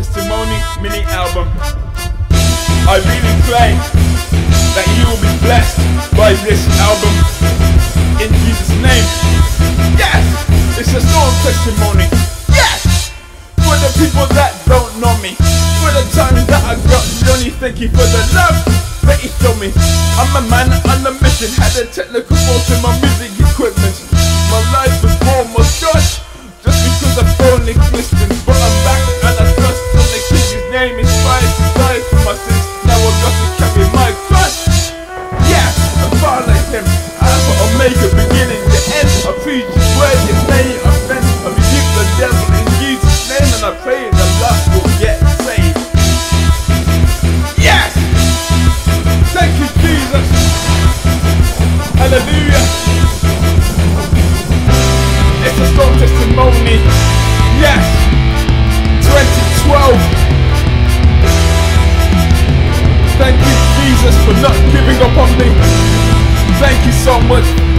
testimony mini album. I really pray that you will be blessed by this album. In Jesus' name. Yes! It's a storm testimony. Yes! For the people that don't know me. For the times that I got Johnny, thank you for the love that you show me. I'm a man on a mission, had a technical fault in my music equipment. My sins. Now I've got to carry my cross. Yeah, Omega, beginning, end. I preach word, I. I the devil in Jesus' name, and I pray will get saved. Yes! Thank you, Jesus. Hallelujah. It's a storm testimony. Yes. Thank you, Jesus, for not giving up on me. Thank you so much